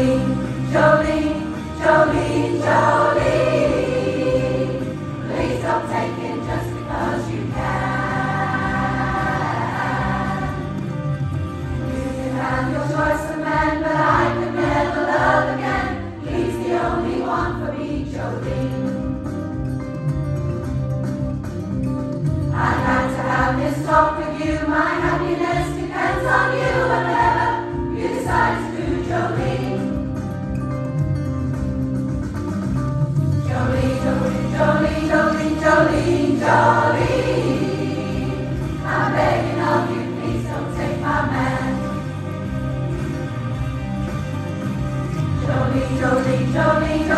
Jolene, Jolene. jolly, jolly, jolly.